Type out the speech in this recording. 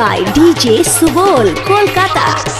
by DJ Subol, Kolkata.